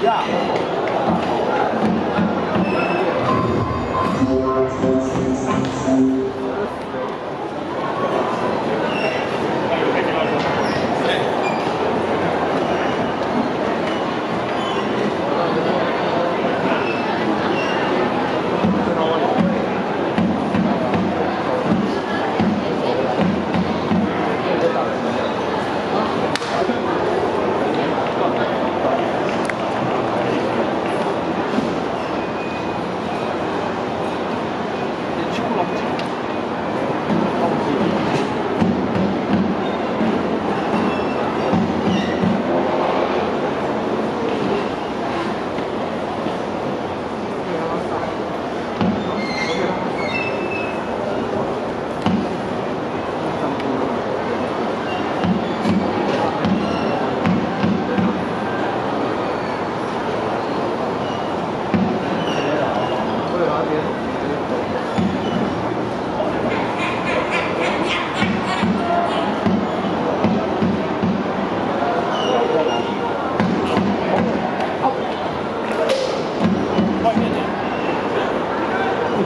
老